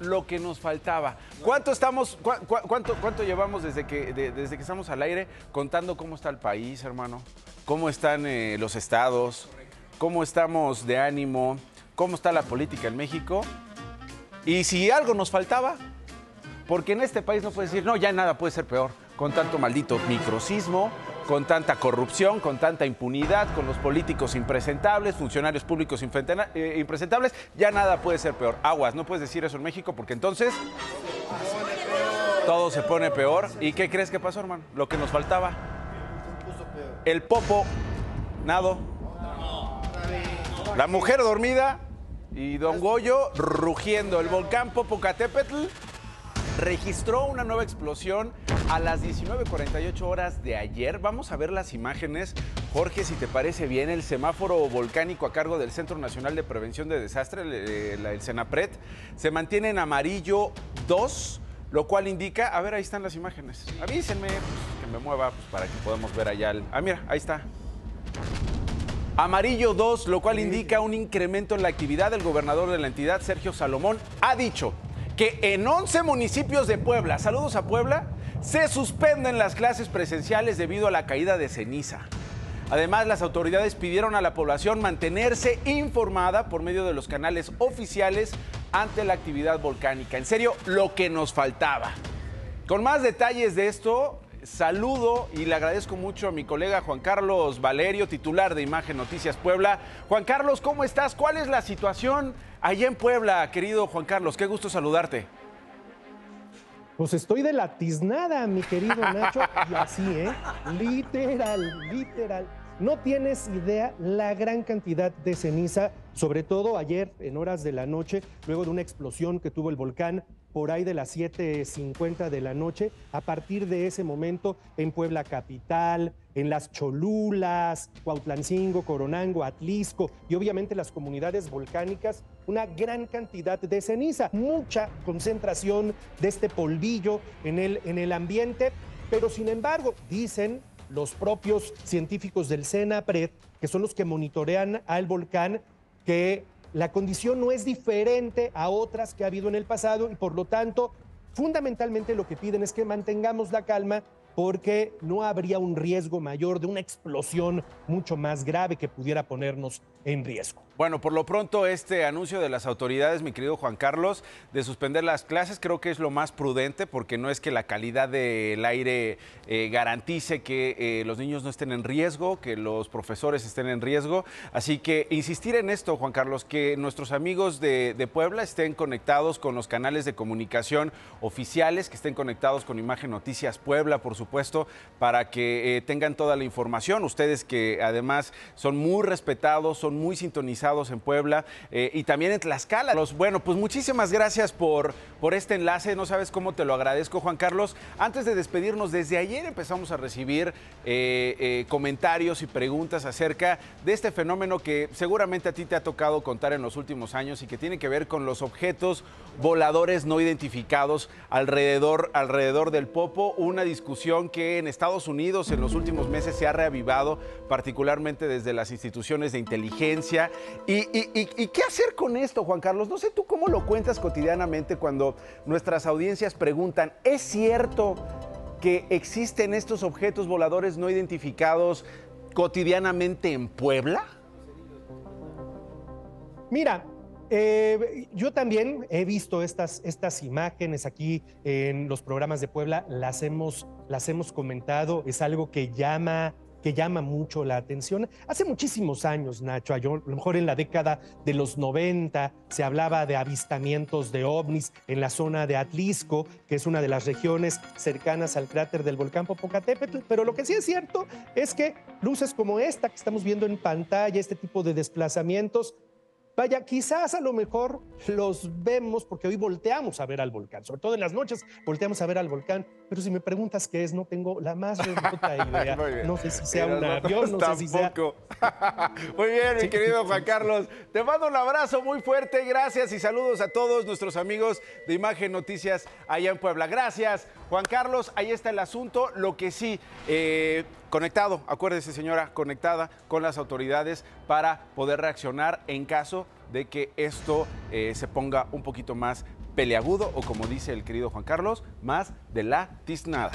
lo que nos faltaba. ¿Cuánto estamos, cuánto, cuánto llevamos desde que, desde que estamos al aire contando cómo está el país, hermano? ¿Cómo están eh, los estados? ¿Cómo estamos de ánimo? ¿Cómo está la política en México? Y si algo nos faltaba, porque en este país no puede decir, no, ya nada puede ser peor, con tanto maldito microcismo, con tanta corrupción, con tanta impunidad, con los políticos impresentables, funcionarios públicos eh, impresentables, ya nada puede ser peor. Aguas, no puedes decir eso en México porque entonces todo se pone peor. ¿Y qué crees que pasó, hermano? Lo que nos faltaba. El popo, nado. La mujer dormida y Don Goyo rugiendo. El volcán Popocatépetl registró una nueva explosión a las 19.48 horas de ayer. Vamos a ver las imágenes. Jorge, si te parece bien, el semáforo volcánico a cargo del Centro Nacional de Prevención de Desastre, el, el Senapred, se mantiene en amarillo 2, lo cual indica, a ver, ahí están las imágenes. Avísenme pues, que me mueva pues, para que podamos ver allá. ah, mira, ahí está. Amarillo 2, lo cual indica un incremento en la actividad. del gobernador de la entidad, Sergio Salomón, ha dicho que en 11 municipios de Puebla, saludos a Puebla, se suspenden las clases presenciales debido a la caída de ceniza. Además, las autoridades pidieron a la población mantenerse informada por medio de los canales oficiales ante la actividad volcánica. En serio, lo que nos faltaba. Con más detalles de esto, saludo y le agradezco mucho a mi colega Juan Carlos Valerio, titular de Imagen Noticias Puebla. Juan Carlos, ¿cómo estás? ¿Cuál es la situación allá en Puebla, querido Juan Carlos? Qué gusto saludarte. Pues estoy de la tiznada, mi querido Nacho, y así, ¿eh? Literal, literal. No tienes idea la gran cantidad de ceniza, sobre todo ayer en horas de la noche, luego de una explosión que tuvo el volcán por ahí de las 7.50 de la noche. A partir de ese momento, en Puebla Capital, en las Cholulas, Cuautlancingo, Coronango, Atlisco y obviamente las comunidades volcánicas, una gran cantidad de ceniza, mucha concentración de este polvillo en el, en el ambiente. Pero sin embargo, dicen los propios científicos del CENAPRED, que son los que monitorean al volcán, que la condición no es diferente a otras que ha habido en el pasado y por lo tanto, fundamentalmente lo que piden es que mantengamos la calma porque no habría un riesgo mayor de una explosión mucho más grave que pudiera ponernos en riesgo. Bueno, por lo pronto este anuncio de las autoridades, mi querido Juan Carlos, de suspender las clases, creo que es lo más prudente porque no es que la calidad del aire eh, garantice que eh, los niños no estén en riesgo, que los profesores estén en riesgo. Así que insistir en esto, Juan Carlos, que nuestros amigos de, Puebla estén conectados con los canales de comunicación oficiales, que estén conectados con Imagen Noticias Puebla, por supuesto, para que eh, tengan toda la información. Ustedes que además son muy respetados, son muy sintonizados en Puebla eh, y también en Tlaxcala. Los, bueno, pues muchísimas gracias por, por este enlace. No sabes cómo te lo agradezco, Juan Carlos. Antes de despedirnos, desde ayer empezamos a recibir eh, eh, comentarios y preguntas acerca de este fenómeno que seguramente a ti te ha tocado contar en los últimos años y que tiene que ver con los objetos voladores no identificados alrededor, alrededor del Popo. Una discusión que en Estados Unidos en los últimos meses se ha reavivado, particularmente desde las instituciones de inteligencia ¿Y, qué hacer con esto, Juan Carlos? No sé tú cómo lo cuentas cotidianamente cuando nuestras audiencias preguntan, ¿es cierto que existen estos objetos voladores no identificados cotidianamente en Puebla? Mira, eh, yo también he visto estas, estas imágenes aquí en los programas de Puebla, las hemos, las hemos comentado, es algo que llama que llama mucho la atención. Hace muchísimos años, Nacho, a lo mejor en la década de los 90 se hablaba de avistamientos de ovnis en la zona de Atlisco, que es una de las regiones cercanas al cráter del volcán Popocatépetl, pero lo que sí es cierto es que luces como esta que estamos viendo en pantalla, este tipo de desplazamientos, Vaya, quizás a lo mejor los vemos porque hoy volteamos a ver al volcán, sobre todo en las noches volteamos a ver al volcán, pero si me preguntas qué es, no tengo la más remota idea. No sé si sea un avión, no sé si sea... Muy bien, mi querido Juan Carlos. Te mando un abrazo muy fuerte, gracias y saludos a todos nuestros amigos de Imagen Noticias allá en Puebla. Gracias, Juan Carlos, ahí está el asunto. Lo que sí, eh, conectado, acuérdese señora, conectada con las autoridades para poder reaccionar en caso de que esto eh, se ponga un poquito más peleagudo o como dice el querido Juan Carlos, más de la tiznada.